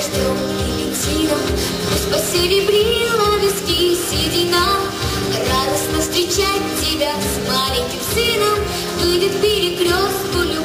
дождем и льдином, Грусть посеребрила виски седина. Радостно встречать тебя с маленьким сыном Выйдет перекрест пулю.